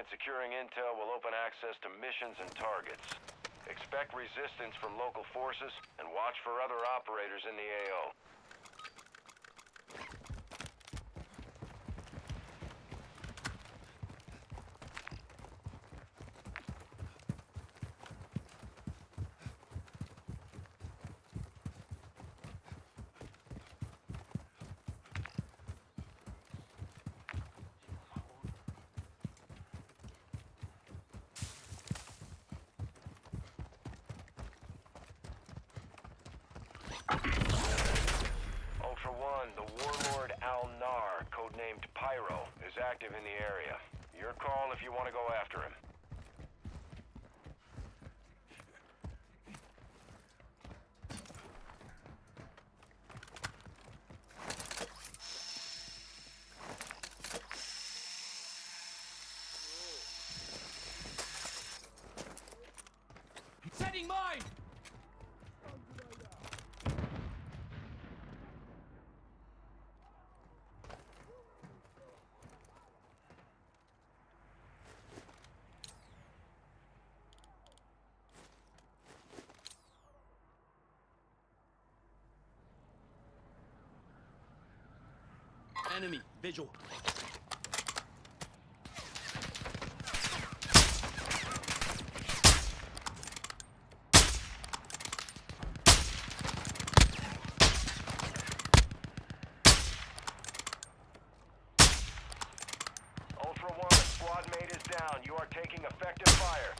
and securing intel will open access to missions and targets. Expect resistance from local forces, and watch for other operators in the AO. Ultra One, the warlord Al Nar, codenamed Pyro, is active in the area. Your call if you want to go after him. Setting mine! Enemy, visual. Ultra One, squad mate is down. You are taking effective fire.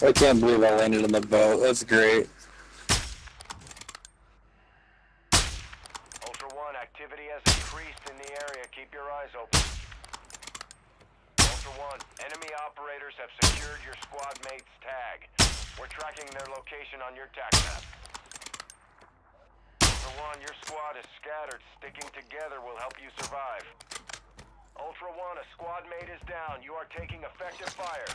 I can't believe I landed in the boat. That's great. Ultra One, activity has increased in the area. Keep your eyes open. Ultra One, enemy operators have secured your squad mate's tag. We're tracking their location on your tac map. Ultra One, your squad is scattered. Sticking together will help you survive. Ultra One, a squad mate is down. You are taking effective fire.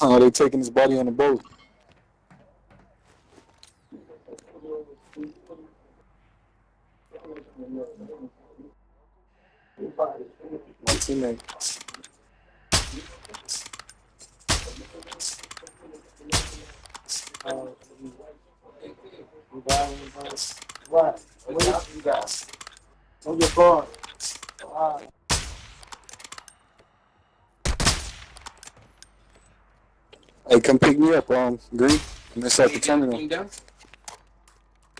Oh, they taking his body on the boat. My teammate. What? What else you got? On your guard. Ah. Hey, come pick me up, um, Green. I'm inside the terminal. down?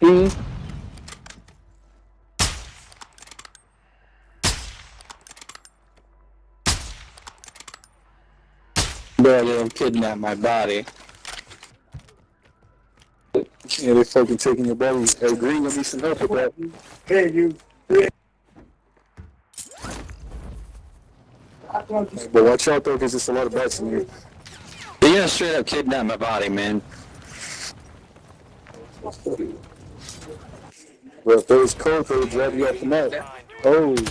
Hmm? Bro, they don't kidnap my body. Yeah, they fucking taking your body. Hey, Green, let me some help with that. Hey, you. You Hey, but watch out though, cause there's a lot of bats in here. They're gonna straight up kidnap my body, man. Bro, if there was cold, they would drag you off the map. Oh, Ultra One,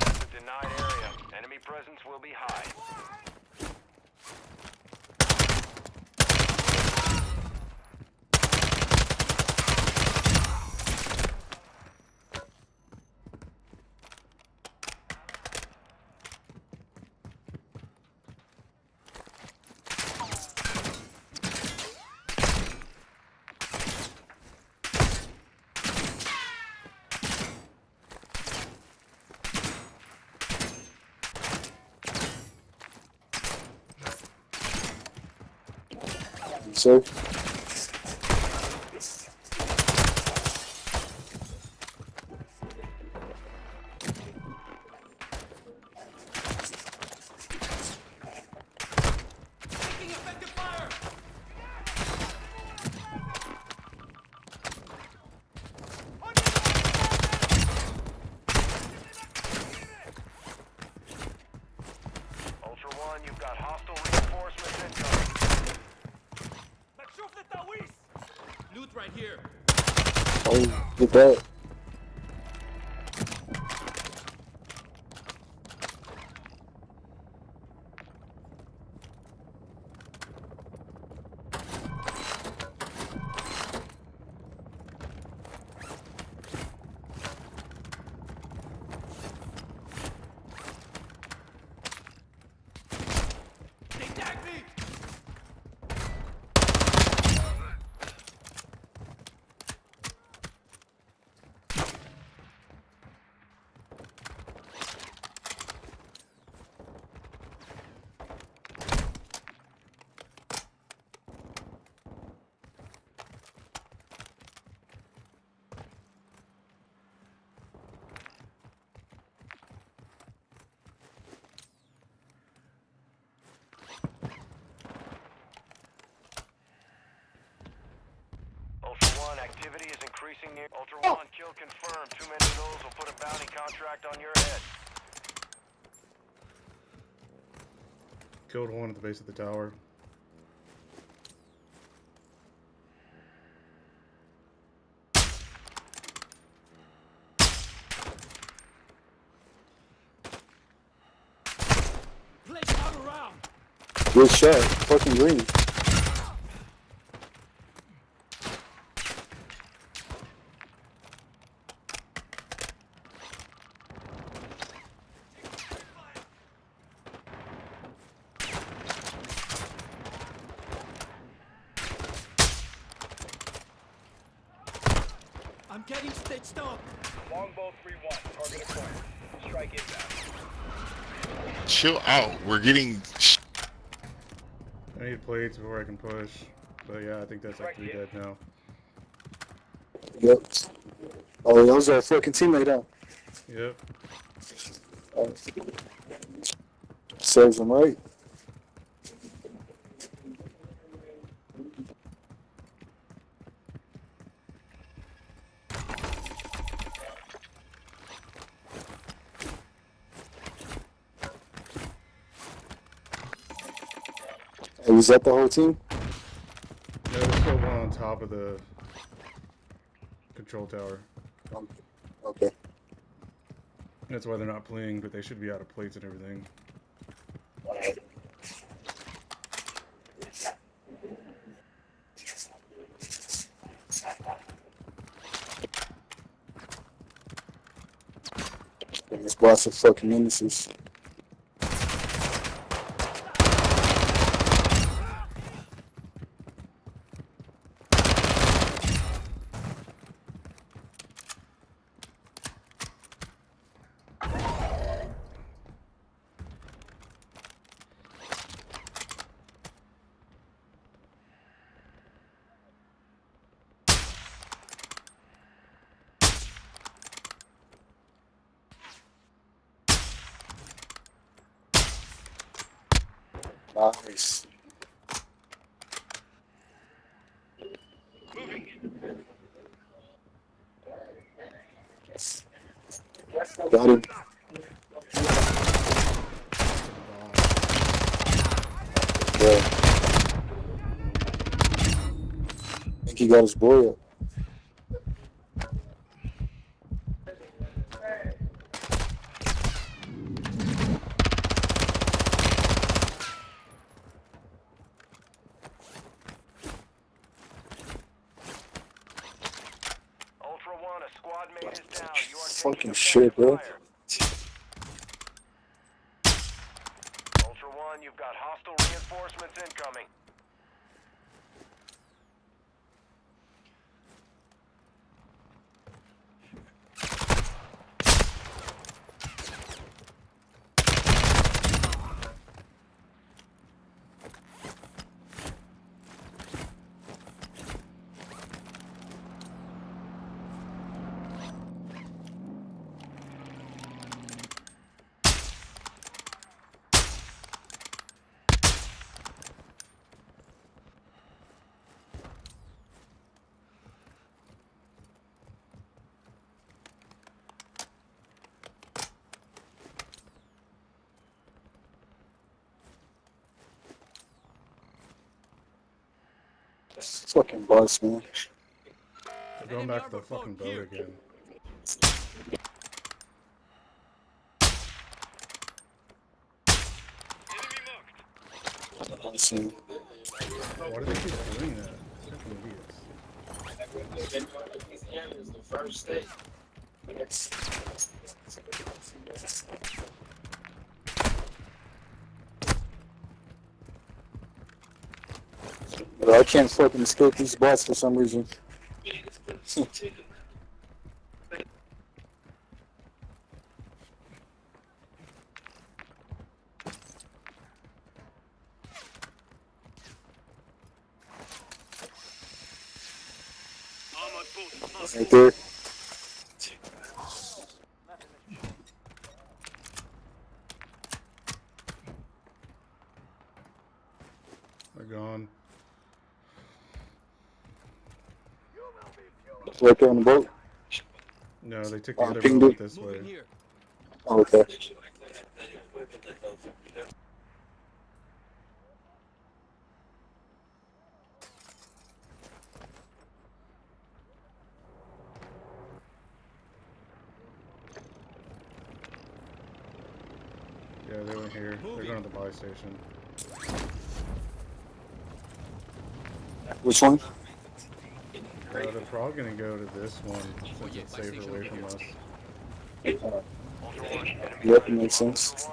that's a denied area. Enemy presence will be high. So Oh, get that. They tagged me! Ultra One, activity is increasing near. Ultra oh. One, kill confirmed. Too many of those will put a bounty contract on your head. Killed one at the base of the tower. Place out around! Good shot. Fucking green. Inbound. Chill out. We're getting. I need plates before I can push. But yeah, I think that's like three dead now. Yep. Oh, that was our fucking teammate, huh? Yep. Oh. Serves him right. Was that the whole team? No, there's still one on top of the control tower. Um, Okay. That's why they're not playing, but they should be out of plates and everything. Boss of fucking innocence. Nice. Got him. Yeah. I think he got his boy up. Ultra One, a squad mate is down. You are Fucking shit, bro. fire. Ultra One, you've got hostile reinforcements incoming. Fucking boss, man. Going back to the fucking boat again. I see. Why do they keep doing that? Fucking idiots. But I can't fucking escape these bots for some reason. Right there. They're gone. Right there on the boat. No, they took the Oh, other boat it. this way. Oh, okay. Yeah, they went here. They're going to the buy station. Which one? Uh, they're probably gonna go to this one since yeah, it's safer away over from here. us. Ultra One, enemy Yep, it makes sense.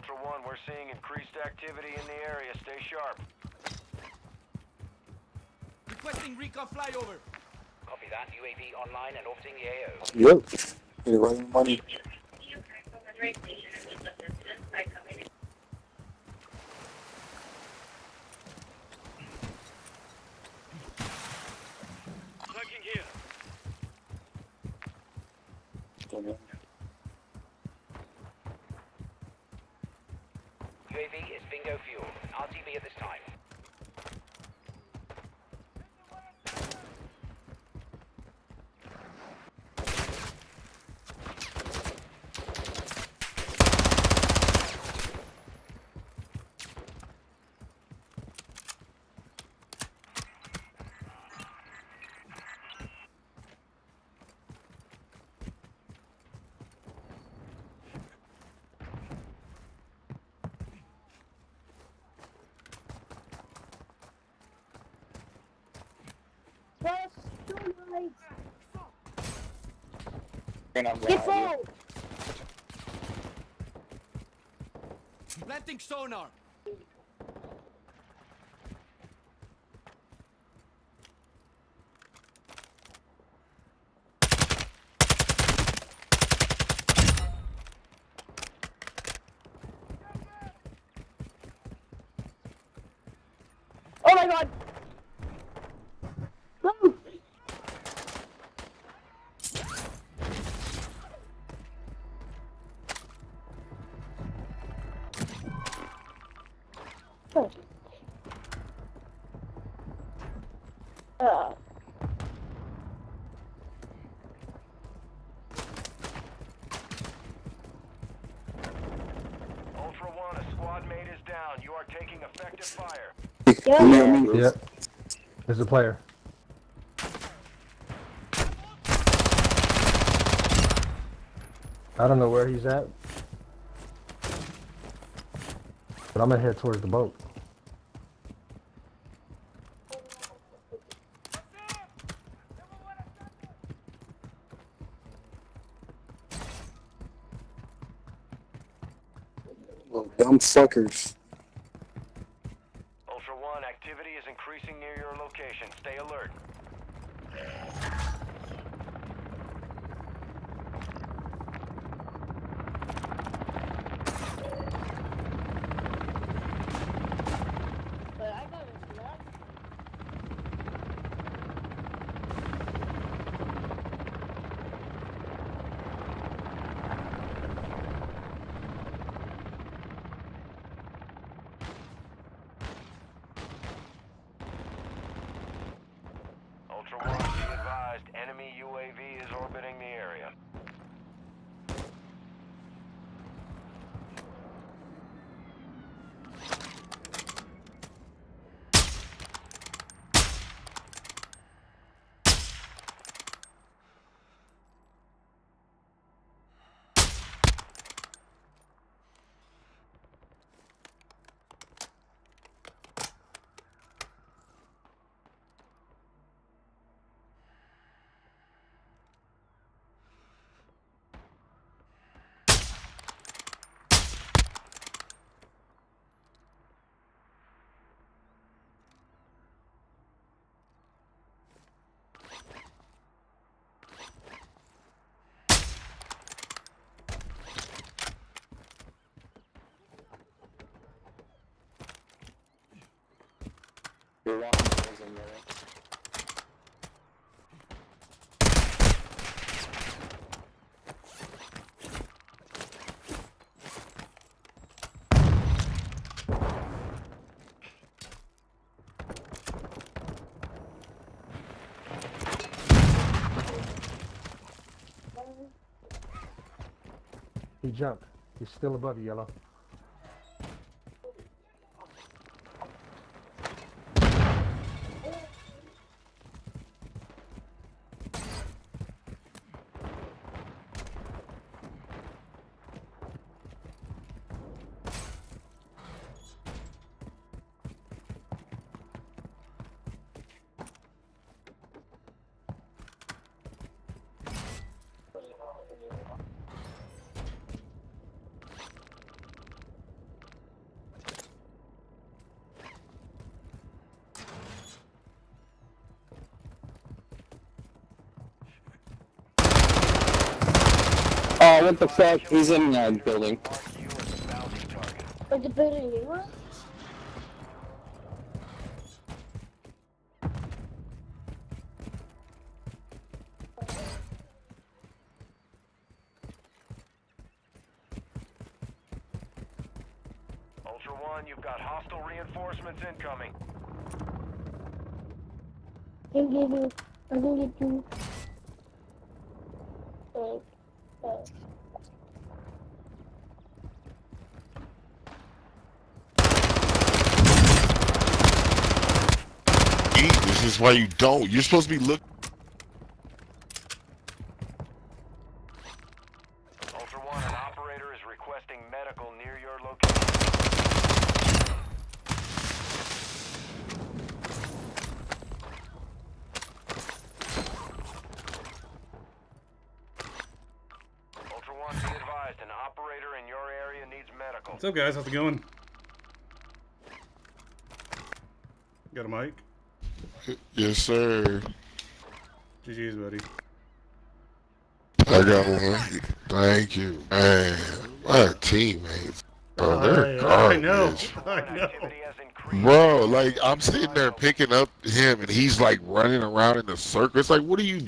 Ultra One, you've got hostile reinforcements incoming. Ultra One, we're seeing increased activity in the area. Stay sharp. Requesting recon flyover. Copy that. UAV online and orbiting the AO. Yep. You're right on the money. Plugging here. UAV is bingo fuel. RTB at this Get forward! Planting sonar. Uh, Ultra One, a squad mate is down. You are taking effective fire. Yeah. Me on me. Yep. There's a player. I don't know where he's at. But I'm gonna head towards the boat. Little dumb fuckers. Ultra One, activity is increasing near your location. Stay alert. enemy UAV is orbiting the area. You're walking towards them, right? He jumped. He's still above you, yellow. Oh, what the fuck? He's in that building. Mark you as a bounty target. Like the building you were? Ultra One, you've got hostile reinforcements incoming. I can give you. I can get you. Like, uh, Eat. This is why you don't. You're supposed to be look. Ultra One, an operator is requesting medical near your location. Ultra One, be advised, an operator in your area needs medical. What's up, guys? How's it going? Got a mic? Yes, sir. GG's, buddy. I got one. Thank you, man. My teammates, bro, they're I, I know. I know. Activity has increased. Bro, like I'm sitting there picking up him, and he's like running around in a circle. It's like, what are you